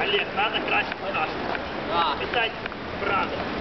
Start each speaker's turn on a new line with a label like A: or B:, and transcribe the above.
A: Олег, надо красить красным.
B: Да.
A: Писать правду.